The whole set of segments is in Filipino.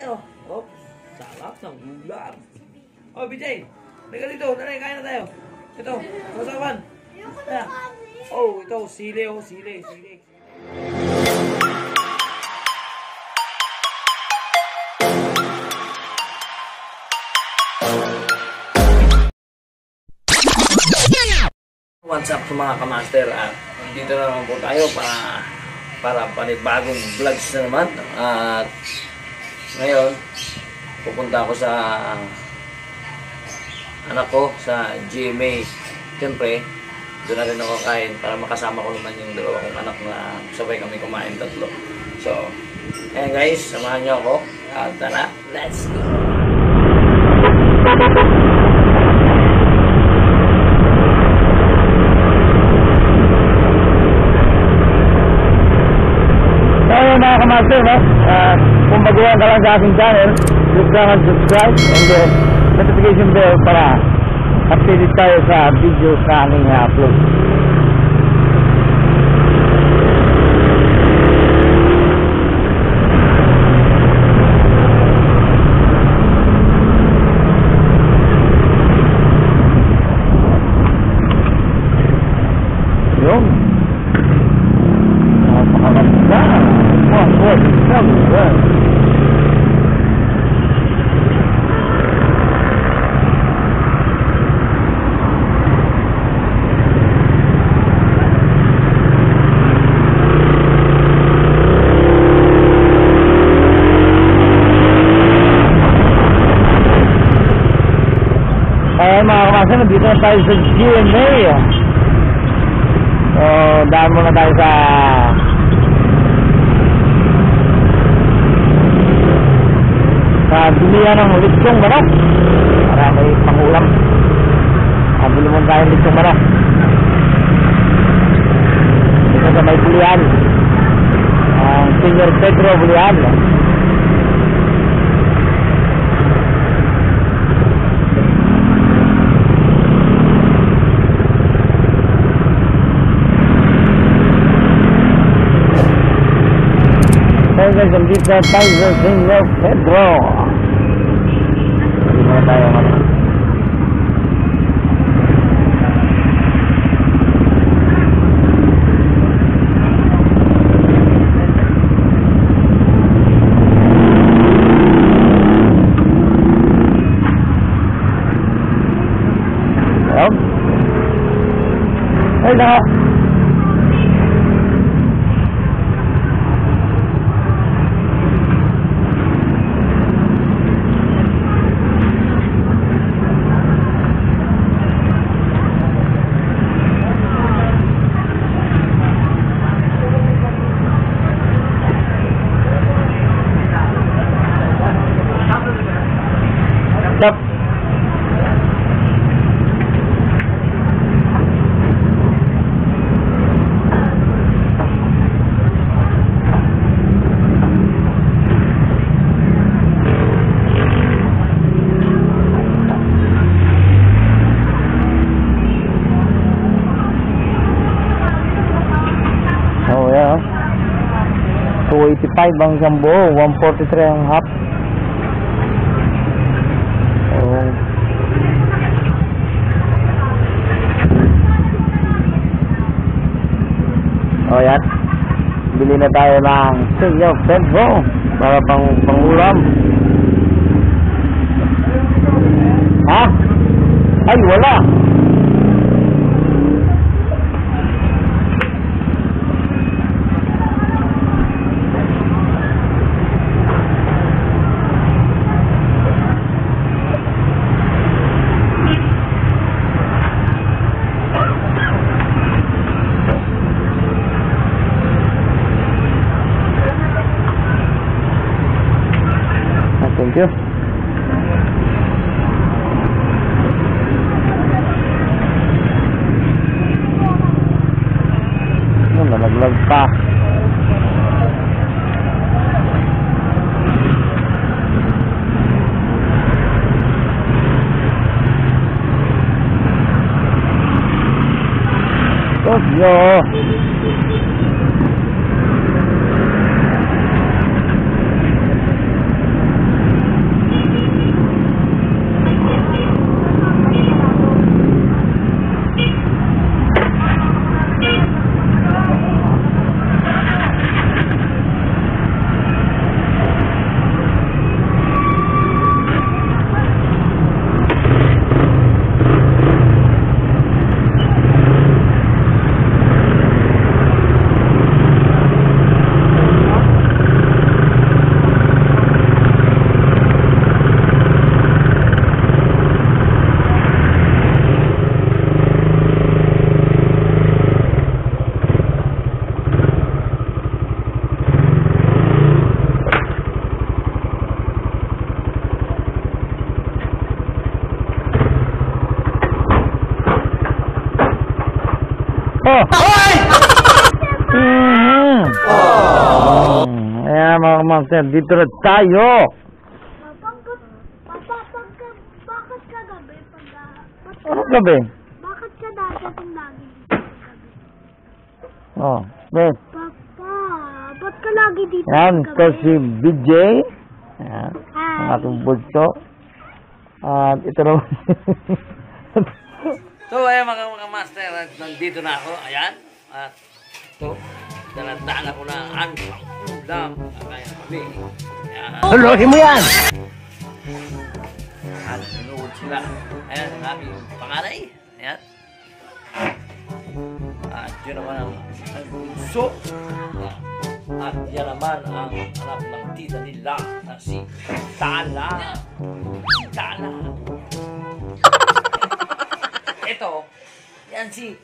Oh, oh, sarap ng ulam. Oh, BJ, Mega dito, dali, kain na tayo. Ito, kasaban. Kaya. Oh, ito, sili, oh, sili, sili. What's up mga kamaster at dito na naman po tayo para para panibagong vlogs na naman at ngayon pupunta ako sa anak ko sa GMA siyempre doon na rin ako kain para makasama ko naman yung dalawa kong anak na sabay kami kumain tatlo. So ayan guys samahan nyo ako. At tara let's go! Yun mga kamaster, no? Uh, baguhan ka lang sa aking channel, click lang ang subscribe and then notification bell para updated tayo sa videos na aming upload. Kamasa, nandito na tayo sa GMA. So, daan muna tayo sa sa bilihan ng litsong manok para may pangulam. Pabili muna tayo ng litsong manok. Dito sa may bulihan. Ang Senior Pedro Bulihan. So guys, nandito na tayo sa Senior Pedro. Hindi muna tayo ano. Yup. Ay, naka. Yup. Ang isang buo, 143 ang half. Oh. Oh, yan. Bili na tayo ng Senior Pedro para pang pangulam. Ha? Ay, wala. جو master, dito na tayo. Papa, papa, pagka, bakit ka gabi pag, Ano gabi? bakit ka dadating lagi dito gabi? Oh, wait. Papa, ba't ka lagi dito Yan, pag ito si BJ. Yan, ang Hi. ating bunso. At ito naman. So, ayan mga mga master, nandito na ako. Ayan. At ito, daladaan ako na ang ulam. Kaya kami. Ayan. Tuloy mo yan! At inuod sila. Ayan, ang aming panganay. Ayan. At yun naman ang, ang bunso. At yan naman ang anak ng tita nila na si Tala. Tala. Ito, yan si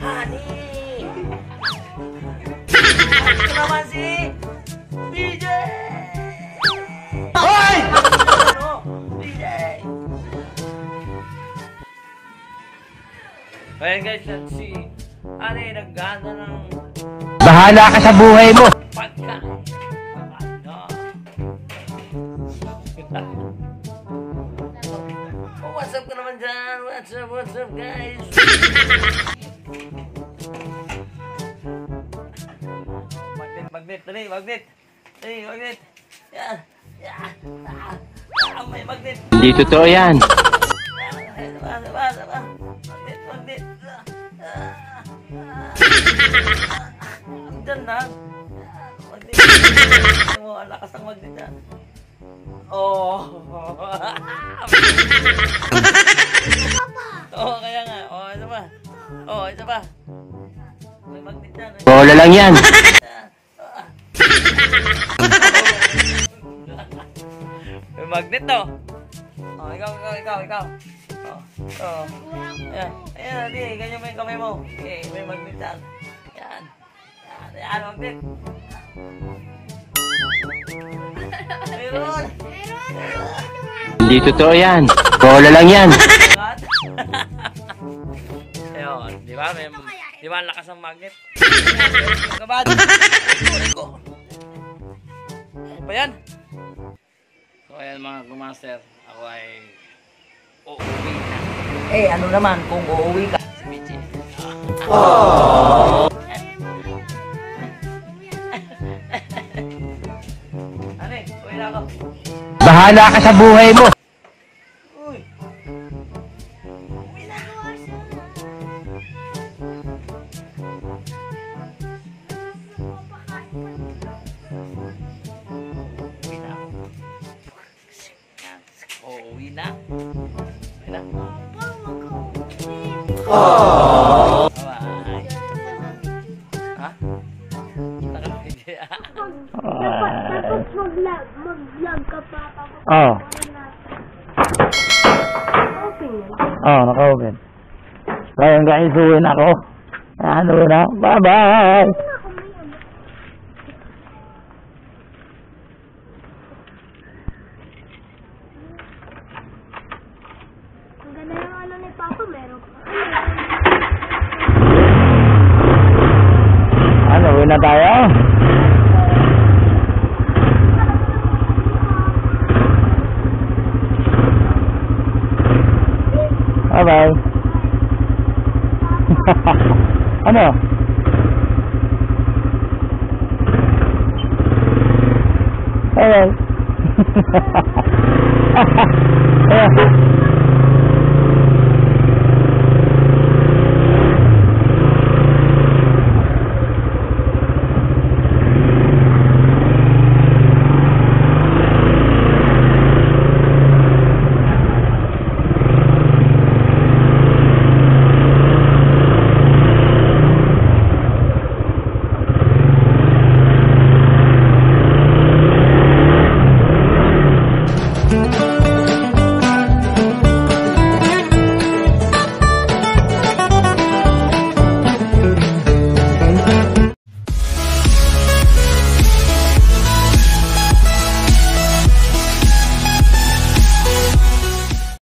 Honey. At naman si DJ. Hoy! Ano? DJ. Ayan guys, yan si Honey naghahanda ng Bahala ka sa buhay mo! pagkain. Ano? Oh, what's up ka naman dyan? What's up, what's up guys? Magnet, dali, magnet. Dali, magnet. Yan. Yan. Ah, ah, may magnet. Hindi totoo yan. Sama, sama, sama. Magnet, magnet. Ah, ah, ah. Andyan na. Magnet. Mo, ang lakas ng magnet na. Oh. Oo, kaya nga. Oh, isa pa. Oh, isa pa. Eh. Bola lang yan. Magnet to. Oh, ikaw, ikaw, ikaw, ikaw. Oh, oh. Ayan, ayan, di, ganyan mo yung kamay mo. Okay, may magnet dyan. Yan. Yan, yan, magnet. Meron. Hindi totoo yan. Bola lang yan. Ayun, di ba? May, di ba ang lakas ng magnet? Kabad. Rico. Ano ba yan? So, ayan mga kumaster. Ako ay uuwi na. Eh, ano naman kung uuwi ka? Michi. Ano eh, uwi na ako. Bahala ka sa buhay mo! Tapos Oh, na. oh, naka-open. Kaya guys, uwi na ako. Ano na? Bye-bye! Ako may ano. Ang ganda ng ano ni Papa, meron ka. Ano, uwi na tayo? Bye-bye! ano? Bye-bye! Ayan.